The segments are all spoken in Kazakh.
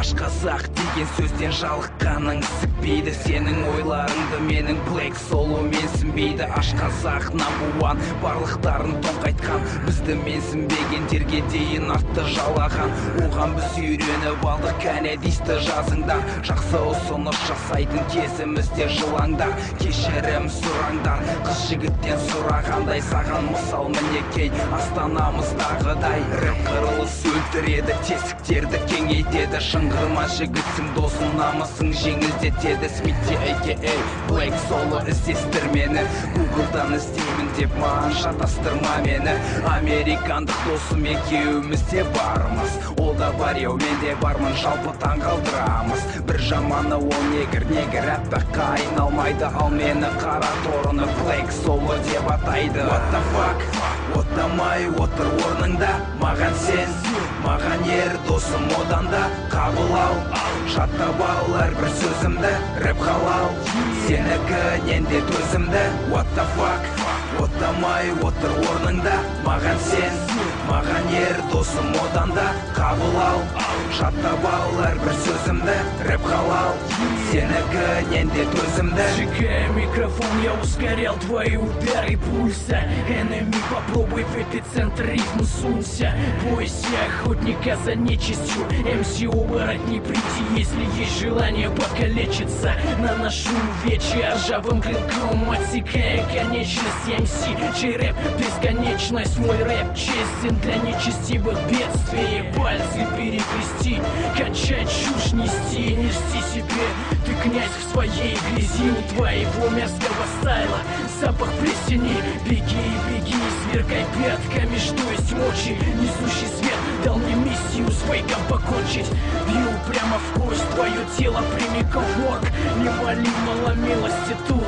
ашқазақ деген сөзден жалыққаның сікпейді сенің ойларыңды менің блэк соло менсінбейді. Ашқазақ number one барлықтарын тоңқайтқан бізді менсінбегендерге дейін артты жалаған. Оған біз үйреніп алдық кәне дисті жазыңдар жақсы ұсыныс жасайтын кезімізде жылаңдар. Кешірім сұраңдар. Қыз жігіттен сұрағандай саған мысал мінекей. Астанамыздағыдай рэп қырылыс өлтіреді тесіктерді кеңейтеді шыңғырма жігітсің досың намысың жеңілдетеді. Смитти aka блэк соло іздестір мені. Гуглдан іздеймін деп маған шатастырма мені. Американдық досым екеуміз де бармыз. Ол да бар еу мен де бармын жалпы таң қалдырамыз бір жаманы ол негр негр аппаққа айналмайды. Ал мені қара торыны блэк соло деп атайды. What the fuck? Оттамай отыр орныңда маған сен маған ер досым одан да қабыл ал жаттап ал әрбір сөзімді рэп халал. Сенікінен де төзімді? What the fuck? Оттамай отыр орныңда маған сен маған ер досым одан да қабыл ал жаттап ал әрбір сөзімді рэп халал сенікінен де төзімді Сжигая микрофон, я ускорял твои удары пульса Энеми, попробуй в эпицентр рифмы сунься Бойся охотника за нечистью МС оборотни приди, если есть желание покалечиться Наношу вечер ржавым клинком Отсекая конечность МС Чей рэп бесконечность, мой рэп честен Для нечестивых бедствий пальцы перекрести Кончать чушь нести, нести себе. Ты князь в своей грязи У твоего мерзкого стайла Запах плесени. Беги, беги, сверкай пятками Что есть мочи, несущий свет Дал мне миссию с фейком покончить. Бью прямо в кость Твое тело прямиком в морг Не моли мало милости тут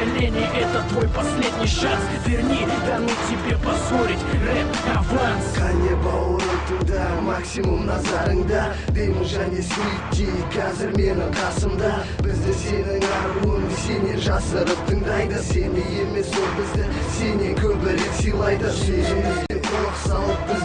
Встань на колени, это твой последний шанс Верни, да ну тебе позорить Рэп аванс қане бауырым тыңда максимум назарыңда деймін және суитти қазір менің қасымда бізді сенің аруың сенен жасырып тыңдайды сені емес ол бізді сенен көбірек сыйлайды сөзімізге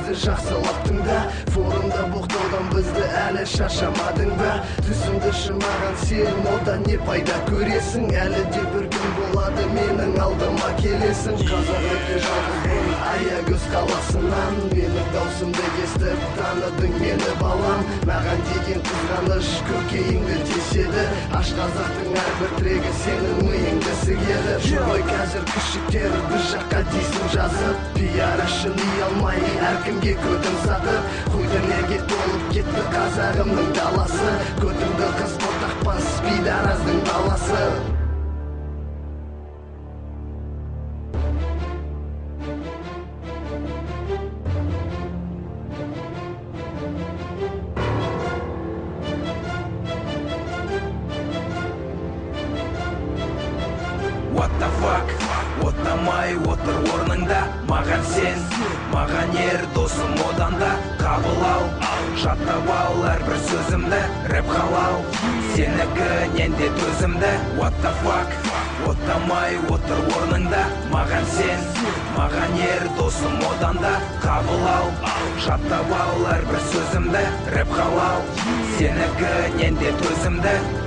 бізді жақсылап тыңда форумда боқтаудан бізді әлі шаршамадың ба түсіңді шырмаған сен одан не пайда көресің әлі де бір күн болады менің алдыма келесің қазақ рэпте жалғызбын аягөз қаласынан менің даусымды естіп таныдың мені балам. Маған деген қызғаныш көкейіңді теседі аш қазақтың әрбір трегі сенің миыңды сігеді ғой қазір күшіктер біз жаққа дейсің жазып. Пиар үшін ұялмай әркімге көтін сатып. Қойдың толып кетті қазағымның даласы? Көтіңді қыз тақпас пидараздың баласы what the fuck? Оттамай отыр орныңда маған сен маған ер досым одан да. Қабыл ал жаттап ал әрбір сөзімді рэп халал. Сенікінен де төзімді? What the fuck? Оттамай отыр орныңда маған сен маған ер досым одан да. Қабыл ал жаттап ал әрбір сөзімді рэп халал. Сенікінен де төзімді?